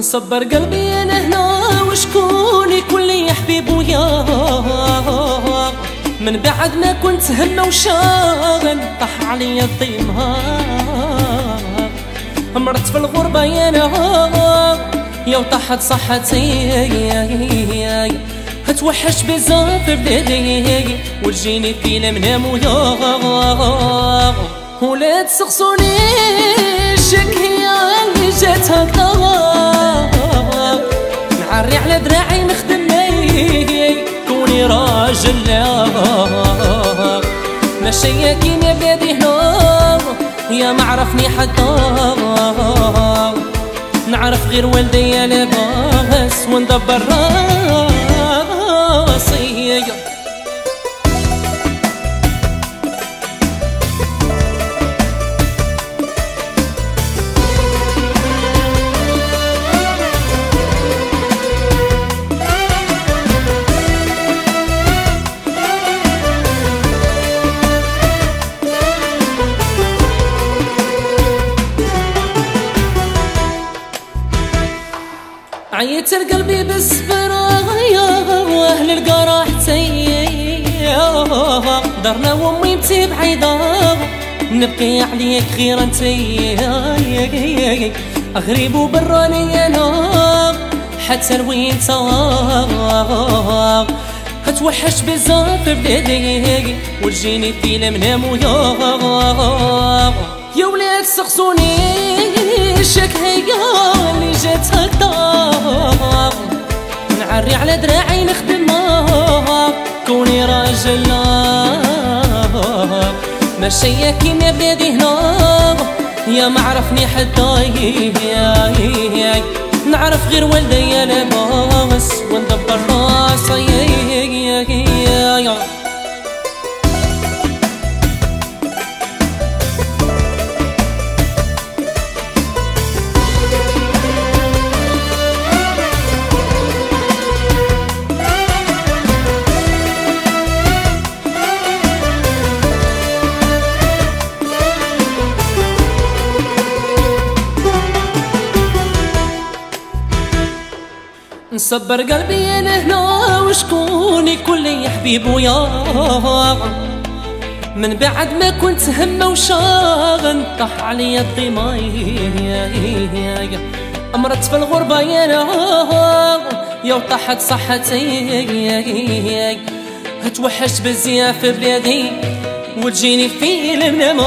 نصبر قلبي أنا هنا وشكون يكون لي حبيب ويا من بعد ما كنت هم وشاغل طح علي الضيمها مرت في الغربة يا أنا يا وطحت صحتي. هتوحش بزاف بلادي وتجيني في المنام ويا ولا تسقسوني شك نعري على دراعي نخدم كوني راجل لا. ماشي كيما بلادي هنا يا معرفني حتى. نعرف غير والدي لاباس وندبر عيت القلبي بالصبرايا وأهل القراح درنا وأمي بتي بعيدة نبكي عليك غير انتي غريب وبراني أنا حتى لوين هتوحش بزاف بلادي وتجيني في المنام ويا يا ولاد سقسوني شك هي اللي جات هكذا نعري على دراعي نخدمها كوني راجل ماشي كيما بلادي هنا يا معرفني حتى نعرف غير والدي لاباس نصبر قلبي أنا هنا وشكون يكون لي حبيب ويا من بعد ما كنت همة وشاغن طح علي الضماي أمرت في الغربة يا أنا يا وطحت صحتي. هتوحش بزياف بلادي وتجيني في المنام